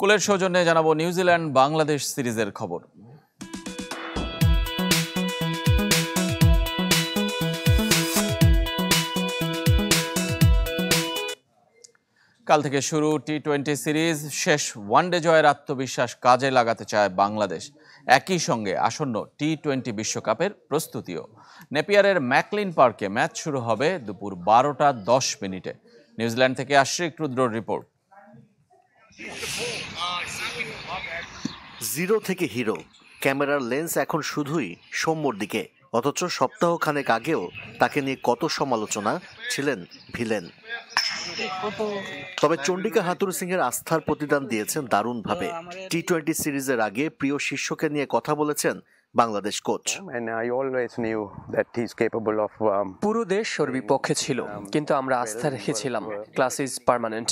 কুলের সৌজন্যে জানাব নিউজিল্যান্ড বাংলাদেশ সিরিজের খবর। কাল থেকে শুরু টি টোয়েন্টি সিরিজ, শেষ ওয়ানডে জয়ের আত্মবিশ্বাস কাজে লাগাতে চায় বাংলাদেশ। একই সঙ্গে আসন্ন টি টোয়েন্টি বিশ্বকাপের প্রস্তুতিও। নেপিয়ারের ম্যাকলিন পার্কে ম্যাচ শুরু হবে দুপুর বারোটা দশ মিনিটে। নিউজিল্যান্ড থেকে আশ্রিক রুদ্রর রিপোর্ট। জিরো থেকে হিরো ক্যামেরার লেন্স এখন শুধুই সৌম্যর দিকে। অথচ সপ্তাহখানেক আগেও তাকে নিয়ে কত সমালোচনা ছিলেন ভিলেন। তবে চন্ডিকা হাতুর সিং এর আস্থার প্রতিদান দিয়েছেন দারুণভাবে। টি টোয়েন্টি সিরিজের আগে প্রিয় শিষ্যকে নিয়ে কথা বলেছেন বাংলাদেশ কোচ। Um, পুরো দেশ ওর বিপক্ষে ছিল কিন্তু আমরা আস্থা রেখেছিলাম ক্লাস ইজ পার্মানেন্ট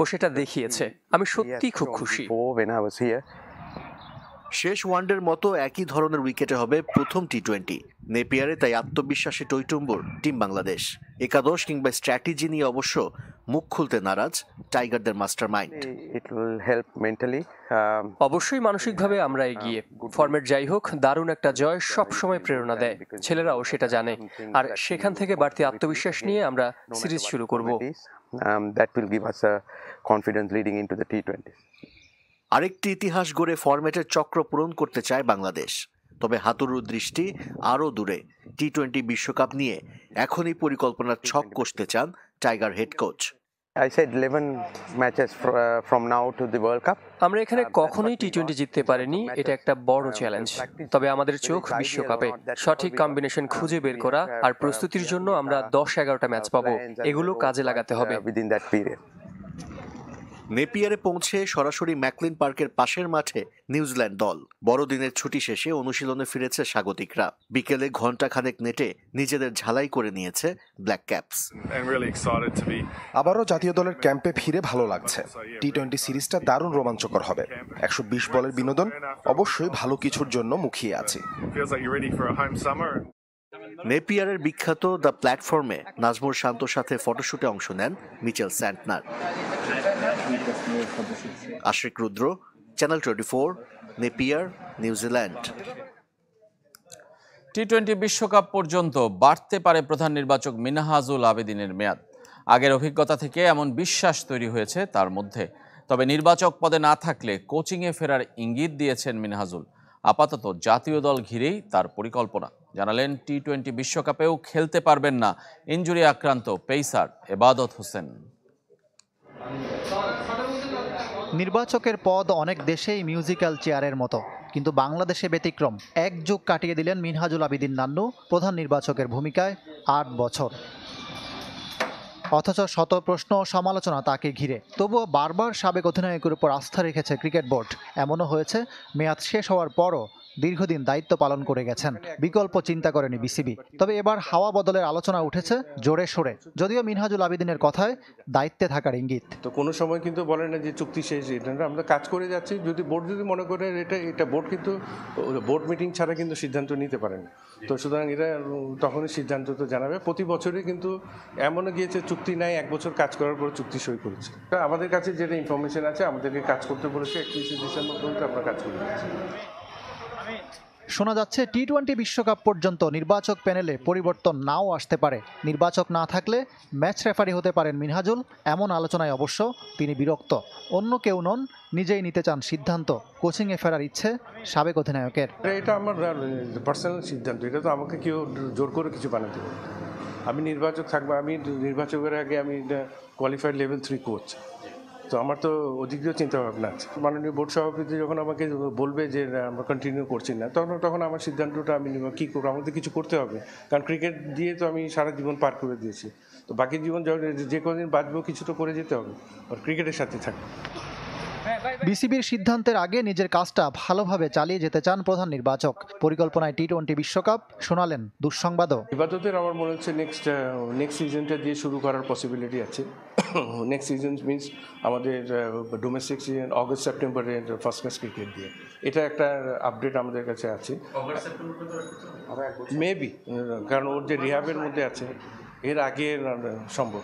ও সেটা দেখিয়েছে। আমি সত্যি খুব খুশি। শেষ ওয়ানডের মতো একই ধরনের উইকেটে হবে প্রথম টি টোয়েন্টি নেপিয়ারে তাই আত্মবিশ্বাসী টৈটুম্বুর টিম বাংলাদেশ। একাদশ কিংবা স্ট্র্যাটেজি নিয়ে অবশ্য মুখ খুলতে নারাজ টাইগারদের মাস্টার মাইন্ড. Um, অবশ্যই মানসিকভাবে আমরা এগিয়ে। ফর্মেট যাই হোক দারুণ একটা জয় সব সময় প্রেরণা দেয়। ছেলেরাও সেটা জানে। আর সেখান থেকে বাড়তি আত্মবিশ্বাস নিয়ে আমরা সিরিজ শুরু করব। um, that will give us a confidence leading into the T20s. আরেকটি ইতিহাস গড়ে ফরম্যাটের চক্র পূরণ করতে চায় বাংলাদেশ। তবে হাতুরুর দৃষ্টি আরও দূরে। টি টোয়েন্টি বিশ্বকাপ নিয়ে এখনই পরিকল্পনার ছক কষতে চান tiger head coach. I said 11 matches fr- uh, from now to the আমরা এখানে কখনোই টি টোয়েন্টি জিততে পারিনি। এটা একটা বড় চ্যালেঞ্জ তবে আমাদের চোখ বিশ্বকাপে সঠিক কম্বিনেশন খুঁজে বের করা আর প্রস্তুতির জন্য আমরা দশ এগারোটা ম্যাচ পাবো। এগুলো কাজে লাগাতে হবে। নেপিয়ারে পৌঁছে সরাসরি ম্যাকলিন পার্কের পাশের মাঠে নিউজিল্যান্ড দল। বড়দিনের ছুটি শেষে অনুশীলনে ফিরেছে স্বাগতিকরা। বিকেলে ঘণ্টা খানেক নেটে নিজেদের ঝালাই করে নিয়েছে ব্ল্যাক ক্যাপস। আবারও জাতীয় দলের ক্যাম্পে ফিরে ভালো লাগছে। টি টোয়েন্টি সিরিজটা দারুণ রোমাঞ্চকর হবে। একশো বিশ বলের বিনোদন অবশ্যই ভালো কিছুর জন্য মুখিয়ে আছি। নেপিয়ারের বিখ্যাত দ্য প্ল্যাটফর্মে নাজমুর শান্তর সাথে ফটোশুটে অংশ নেন Mitchell Santner. Ashik Rudra channel twenty four Napier New Zealand T twenty বিশ্বকাপ পর্যন্ত বাড়তে পারে প্রধান নির্বাচক মিনহাজুল আবেদিনের মেয়াদ। আগের অভিজ্ঞতা থেকে এমন বিশ্বাস তৈরি হয়েছে তার মধ্যে। তবে নির্বাচক পদে না থাকলে কোচিংয়ে ফেরার ইঙ্গিত দিয়েছেন মিনহাজুল। আপাতত জাতীয় দল ঘিরেই তার পরিকল্পনা। জানালেন টি টোয়েন্টি বিশ্বকাপেও খেলতে পারবেন না ইঞ্জুরি আক্রান্ত পেসার এবাদত হোসেন। নির্বাচকের পদ অনেক দেশেই মিউজিক্যাল চেয়ারের মতো, কিন্তু বাংলাদেশে ব্যতিক্রম। এক যুগ কাটিয়ে দিলেন মিনহাজুল আবিদিন নান্নু, প্রধান নির্বাচকের ভূমিকায় আট বছর। অথচ শত প্রশ্ন সমালোচনা তাকে ঘিরে। তবুও বারবার সাবেক অধিনায়কের উপর আস্থা রেখেছে ক্রিকেট বোর্ড। এমনও হয়েছে, মেয়াদ শেষ হওয়ার পরও দীর্ঘদিন দায়িত্ব পালন করে গেছেন। বিকল্প চিন্তা করেনি বিসিবি। তবে এবার হাওয়া বদলের আলোচনা উঠেছে জোরে সোরে। যদিও মিনহাজুল আবিদিনের কথায় দায়িত্বে থাকার ইঙ্গিত। তো কোনো সময় কিন্তু বলে না যে চুক্তি শেষ আমরা কাজ করে যাচ্ছি। যদি বোর্ড যদি মনে করে এটা এটা বোর্ড কিন্তু বোর্ড মিটিং ছাড়া কিন্তু সিদ্ধান্ত নিতে পারেন তো সুতরাং এটা তখনই সিদ্ধান্ত তো জানাবে। প্রতি বছরই কিন্তু এমনও গিয়েছে, চুক্তি নাই, এক বছর কাজ করার পর চুক্তি সই করেছে। আমাদের কাছে যেটা ইনফরমেশন আছে, আমাদেরকে কাজ করতে বলেছে একত্রিশে ডিসেম্বর পর্যন্ত আমরা কাজ করে যাচ্ছি। শোনা যাচ্ছে টি টোয়েন্টি বিশ্বকাপ পর্যন্ত নির্বাচক প্যানেলে পরিবর্তন নাও আসতে পারে। নির্বাচক না থাকলে ম্যাচ রেফারি হতে পারেন মিনহাজুল, এমন আলোচনায় অবশ্য তিনি বিরক্ত। অন্য কেউ নন, নিজেই নিতে চান সিদ্ধান্ত। কোচিংয়ে ফেরার ইচ্ছে সাবেক অধিনায়কের। এটা- আমার পার্সোনাল সিদ্ধান্ত। এটা তো আমাকে কেউ জোর করে কিছু বানাতে আমি নির্বাচক থাকব, আমি নির্বাচকের আগে আমি কোয়ালিফাইড লেভেল থ্রি কোচ তো আমার তো ওদিক চিন্তা ভাবনা আছে। মাননীয় বোর্ড সভাপতি যখন আমাকে বলবে যে আমরা কন্টিনিউ করছি না, তখন তখন আমার সিদ্ধান্তটা আমি নেব। কী করব? আমাদের কিছু করতে হবে। কারণ ক্রিকেট দিয়ে তো আমি সারা জীবন পার করে দিয়েছি। তো বাকি জীবন যে কদিন বাঁচবো কিছু তো করে যেতে হবে। আর ক্রিকেটের সাথে থাকব। বিসিবির সিদ্ধান্তের আগে নিজের কাজটা ভালোভাবে চালিয়ে যেতে চান প্রধান নির্বাচক। পরিকল্পনায় টি টোয়েন্টি বিশ্বকাপ শোনালেন দুঃসংবাদও। ইবাদতের আমার মনে হচ্ছে নেক্সট নেক্সট সিজনটা দিয়ে শুরু করার পসিবিলিটি আছে। নেক্সট সিজন মিনস আমাদের ডোমেস্টিক সিজন অগস্ট সেপ্টেম্বরের ফার্স্ট ক্লাস ক্রিকেট দিয়ে। এটা একটা আপডেট আমাদের কাছে আছে। মেবি কারণ ওর যে রিহাবের মধ্যে আছে এর আগে সম্ভব।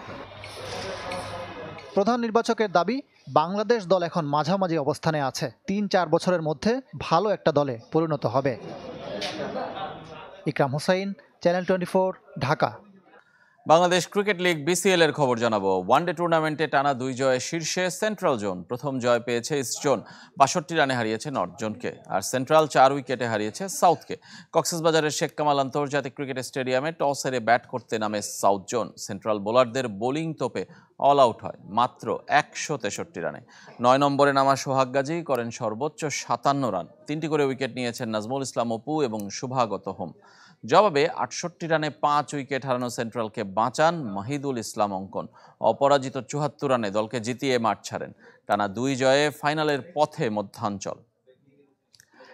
প্রধান নির্বাচকের দাবি বাংলাদেশ দল এখন মাঝামাঝি অবস্থানে আছে। তিন চার বছরের মধ্যে ভালো একটা দলে পরিণত হবে। Ikram Hossain, channel twenty Dhaka. Bangladesh cricket league BCL এর খবর জানাব। ওয়ানডে টুর্নামেন্টে টানা দুই জয়ে শীর্ষে সেন্ট্রাল জোন। প্রথম জয় পেয়েছে ইস্ট জোন। বাষট্টি রানে হারিয়েছে নর্থ জোনকে। আর সেন্ট্রাল চার উইকেটে হারিয়েছে সাউথকে। কক্সবাজারের শেখ কামাল আন্তর্জাতিক ক্রিকেট স্টেডিয়ামে টস হেরে ব্যাট করতে নামে সাউথ জোন। সেন্ট্রাল বোলারদের বোলিং তোপে অল আউট হয়, মাত্র একশো তেষট্টি রানে। নয় নম্বরে নামা সোহাগ গাজী করেন সর্বোচ্চ সাতান্ন রান। তিনটি করে উইকেট নিয়েছেন নাজমুল ইসলাম অপু এবং শুভাগত হোম। জবাবে আটষট্টি রানে পাঁচ উইকেট হারানো সেন্ট্রালকে বাঁচান মাহিদুল ইসলাম অঙ্কন। অপরাজিত চুহাত্তর রানে দলকে জিতিয়ে মাঠ ছাড়েন। টানা দুই জয়ে ফাইনালের পথে মধ্যাঞ্চল।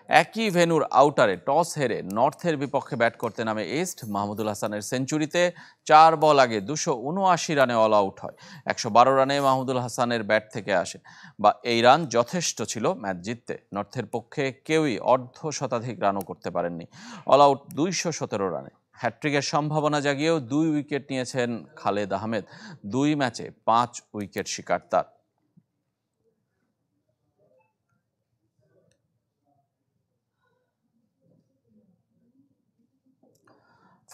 একই ভেনুর আউটারে টস হেরে নর্থের বিপক্ষে ব্যাট করতে নামে ইস্ট। মাহমুদুল হাসানের সেঞ্চুরিতে চার বল আগে দুশো উনআশি রানে অল আউট হয়। একশো বারো রানে মাহমুদুল হাসানের ব্যাট থেকে আসে। বা এই রান যথেষ্ট ছিল ম্যাচ জিততে। নর্থের পক্ষে কেউই অর্ধ শতাধিক রানও করতে পারেননি। অল আউট দুইশো সতেরো রানে। হ্যাট্রিকের সম্ভাবনা জাগিয়েও দুই উইকেট নিয়েছেন খালেদ আহমেদ। দুই ম্যাচে পাঁচ উইকেট শিকার তার।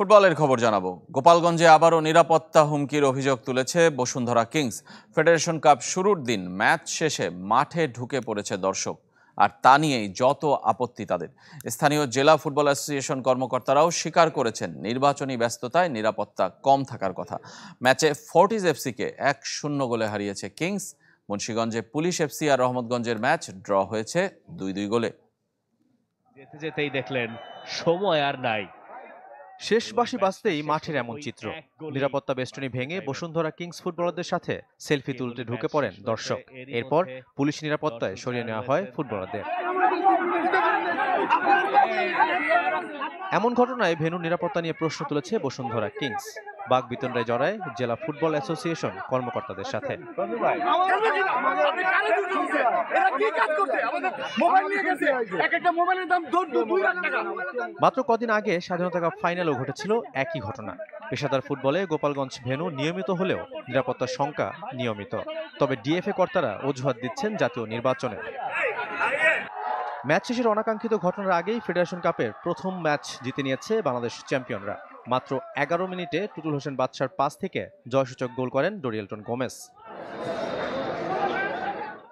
ফুটবলের খবর জানাব। গোপালগঞ্জে আবারও নিরাপত্তা হুমকির অভিযোগ তুলেছে বসুন্ধরা কিংস। ফেডারেশন কাপ শুরুর দিন ম্যাচ শেষে মাঠে ঢুকে পড়েছে দর্শক। আর তা নিয়েই যত আপত্তি তাদের। স্থানীয় জেলা ফুটবল অ্যাসোসিয়েশন কর্মকর্তারাও স্বীকার করেছেন নির্বাচনী ব্যস্ততায় নিরাপত্তা কম থাকার কথা। ম্যাচে ফোর্টিজ এফসিকে এক শূন্য গোলে হারিয়েছে কিংস। মুন্সীগঞ্জে পুলিশ এফসি আর রহমতগঞ্জের ম্যাচ ড্র হয়েছে দুই দুই গোলে। যেতে যেতেই দেখলেন, সময় আর নাই। শেষ বাসি বাঁচতেই মাঠের এমন চিত্র। নিরাপত্তা বেষ্টনী ভেঙে বসুন্ধরা কিংস ফুটবলারদের সাথে সেলফি তুলতে ঢুকে পড়েন দর্শক। এরপর পুলিশ নিরাপত্তায় সরিয়ে নেওয়া হয় ফুটবলারদের। এমন ঘটনায় ভেনুর নিরাপত্তা নিয়ে প্রশ্ন তুলেছে বসুন্ধরা কিংস। বাঘ বিতণ্ডায় জড়ায় জেলা ফুটবল অ্যাসোসিয়েশন কর্মকর্তাদের সাথে। মাত্র কদিন আগে স্বাধীনতা কাপ ফাইনালও ঘটেছিল একই ঘটনা। পেশাদার ফুটবলে গোপালগঞ্জ ভেনু নিয়মিত হলেও নিরাপত্তার শঙ্কা নিয়মিত। তবে ডিএফএ কর্তারা অজুহাত দিচ্ছেন জাতীয় নির্বাচনে। ম্যাচ শেষের অনাকাঙ্ক্ষিত ঘটনার আগেই ফেডারেশন কাপের প্রথম ম্যাচ জিতে নিয়েছে বাংলাদেশ চ্যাম্পিয়নরা। মাত্র এগারো মিনিটে টুটুল হোসেন বাদশার পাস থেকে জয়সূচক গোল করেন ডোরিয়েলটন গোমেস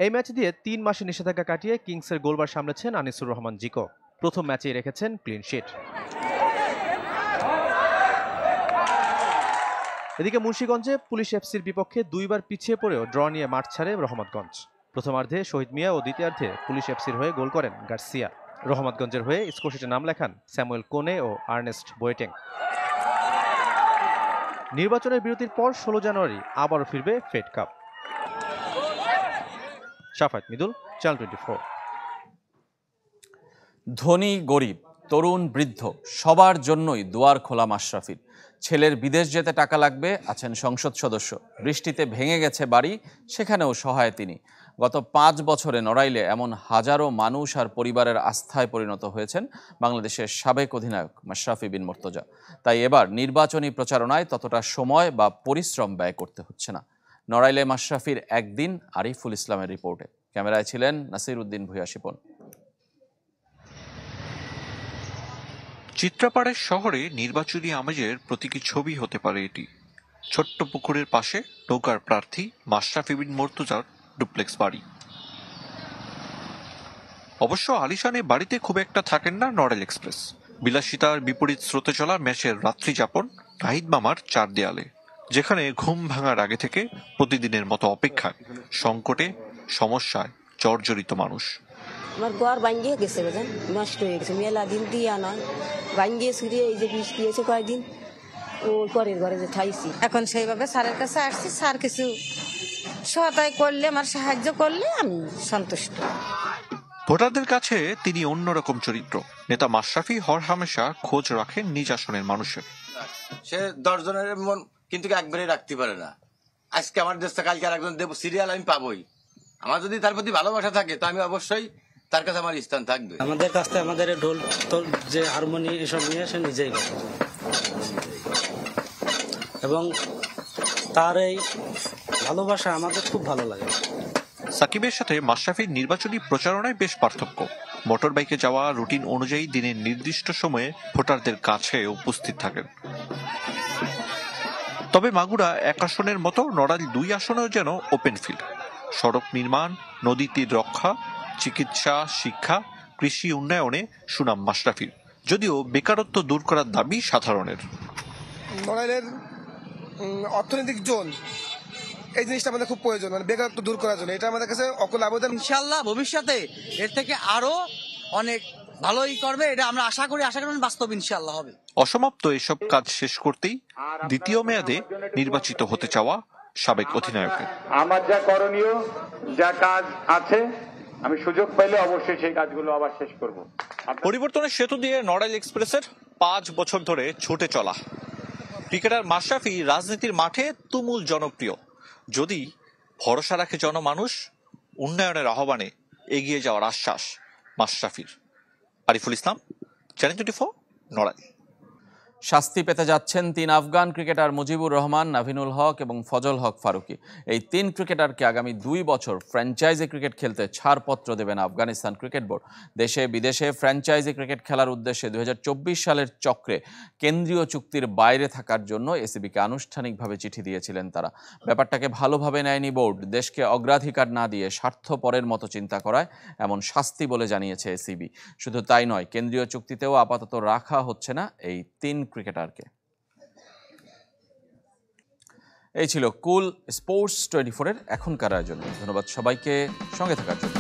এই ম্যাচ দিয়ে তিন মাসে নিষেধাজ্ঞা কাটিয়ে কিংসের গোলবার সামলেছেন আনিসুর রহমান জিকো। প্রথম ম্যাচেই রেখেছেন ক্লিন শিট। এদিকে মুন্সীগঞ্জে পুলিশ এফসির বিপক্ষে দুইবার পিছিয়ে পড়েও ড্র নিয়ে মাঠ ছাড়ে রহমতগঞ্জ। প্রথমার্ধে শহীদ মিয়া ও দ্বিতীয়ার্ধে পুলিশ এফসির হয়ে গোল করেন গার্সিয়া। রহমতগঞ্জের হয়ে স্কোরশিটে নাম লেখান স্যামুয়েল কোনে ও আর্নেস্ট বোয়েটেং। নির্বাচনের বিরতির পর ষোলো জানুয়ারি আবারও ফিরবে Fed cup Shafat Midul channel twenty four ধনী, গরিব, তরুণ, বৃদ্ধ, সবার জন্যই দুয়ার খোলা মাশরাফির। ছেলের বিদেশ যেতে টাকা লাগবে, আছেন সংসদ সদস্য। বৃষ্টিতে ভেঙে গেছে বাড়ি, সেখানেও সহায় তিনি। গত পাঁচ বছরে নড়াইলে এমন হাজারো মানুষ আর পরিবারের আস্থায় পরিণত হয়েছেন বাংলাদেশের সাবেক অধিনায়ক মাশরাফি বিন মোর্তজা। তাই এবার নির্বাচনী প্রচারণায় ততটা সময় বা পরিশ্রম ব্যয় করতে হচ্ছে না। নড়াইলে মাশরাফির একদিন আরিফুল ইসলামের রিপোর্টে। ক্যামেরায় ছিলেন নাসির উদ্দিন ভূয়া শিপন। চিত্রাপাড়ের শহরে নির্বাচনী আমেজের প্রতীকী ছবি হতে পারে এটি। ছোট্ট পুকুরের পাশে নৌকার প্রার্থী মাশরাফি বিন মোর্তুজার ডুপ্লেক্স বাড়ি। অবশ্য আলিশানে বাড়িতে খুব একটা থাকেন না নরেল এক্সপ্রেস। বিলাসিতার বিপরীত স্রোতে চলা ম্যাচের রাত্রি যাপন নাহিদ মামার চার দেয়ালে যেখানে ঘুম ভাঙার আগে থেকে প্রতিদিনের মতো অপেক্ষায় সংকটে সমস্যায় জর্জরিত মানুষ। আমার ঘর ভাঙ্গিয়ে গেছে বুঝেন নষ্ট হয়ে গেছে। মেলা দিন দিয়া না ভাঙ্গিয়ে সুরিয়ে এই যে বৃষ্টি দিয়েছে কয়েকদিন ও পরের ঘরে যে ঠাইছি এখন সেইভাবে স্যারের কাছে আসছি স্যার কিছু সহায়তায় করলে আমার সাহায্য করলে আমি সন্তুষ্ট। ভোটারদের কাছে তিনি অন্যরকম চরিত্র। নেতা মাশরাফি হর হামেশা খোঁজ রাখেন নিজ আসনের মানুষের। সে দশ জনের মন কিন্তু একবারে রাখতে পারে না। আজকে আমার দেশটা কালকে আর একজন দেব সিরিয়াল আমি পাবোই। আমার যদি তার প্রতি ভালোবাসা থাকে তো আমি অবশ্যই তার কাছে আমার স্থান থাকবে। আমাদের কাছ থেকে আমাদের ঢোল তোল যে হারমোনি এসব নিয়ে সে নিজেই এবং তার এই ভালোবাসা আমাদের খুব ভালো লাগে। সাকিবের সাথে মাশরাফির নির্বাচনী প্রচারণায় বেশ পার্থক্য। মোটর বাইকে যাওয়া রুটিন অনুযায়ী দিনের নির্দিষ্ট সময়ে ভোটারদের কাছে উপস্থিত থাকেন। তবে মাগুরা এক আসনের মতো নড়াইল দুই আসনেও যেন ওপেন ফিল্ড সড়ক নির্মাণ নদী তীর রক্ষা চিকিৎসা শিক্ষা কৃষি উন্নয়নে সুনাম মাশরাফির। যদিও বেকারত্ব দূর করার দাবি সাধারণের। নড়াইলের অর্থনৈতিক জোন। এই জিনিসটা আমাদের খুব প্রয়োজন মানে বেকারত্ব দূর করার জন্য। এটা আমাদের কাছে অকল আবেদন। ইনশাল্লাহ ভবিষ্যতে এর থেকে আরও অনেক ভালোই করবে এটা আমরা আশা করি আশা করি বাস্তব ইনশাল্লাহ হবে। অসমাপ্ত এসব কাজ শেষ করতেই দ্বিতীয় মেয়াদে নির্বাচিত হতে চাওয়া সাবেক অধিনায়কের আমার যা করণীয় যা কাজ আছে আমি সুযোগ পেলে অবশ্যই সেই কাজগুলো আবার শেষ করব। পরিবর্তনের সেতু দিয়ে নড়াইল এক্সপ্রেসের পাঁচ বছর ধরে ছুটে চলা। ক্রিকেটার মাশরাফি রাজনীতির মাঠে তুমুল জনপ্রিয়। যদি ভরসা রাখে জনমানুষ, উন্নয়নের আহ্বানে এগিয়ে যাওয়ার আশ্বাস মাশরাফির। Ariful Islam channel twenty four Narail. শাস্তি পেতে যাচ্ছেন তিন আফগান ক্রিকেটার মুজিবুর রহমান, নাভিনুল হক এবং ফজল হক ফারুকি। এই তিন ক্রিকেটারকে আগামী দুই বছর ফ্র্যাঞ্চাইজি ক্রিকেট খেলতে ছাড়পত্র দেবেন আফগানিস্তান ক্রিকেট বোর্ড। দেশে বিদেশে ফ্র্যাঞ্চাইজি ক্রিকেট খেলার উদ্দেশ্যে দুই সালের চক্রে কেন্দ্রীয় চুক্তির বাইরে থাকার জন্য এসিবিকে আনুষ্ঠানিকভাবে চিঠি দিয়েছিলেন তারা। ব্যাপারটাকে ভালোভাবে নেয়নি বোর্ড। দেশকে অগ্রাধিকার না দিয়ে স্বার্থপরের মতো চিন্তা করায় এমন শাস্তি বলে জানিয়েছে এসিবি। শুধু তাই নয়, কেন্দ্রীয় চুক্তিতেও আপাতত রাখা হচ্ছে না এই তিন ক্রিকেটারকে এই ছিল কুল স্পোর্টস টোয়েন্টি ফোরের এখনকার আয়োজন। ধন্যবাদ সবাইকে সঙ্গে থাকার জন্য।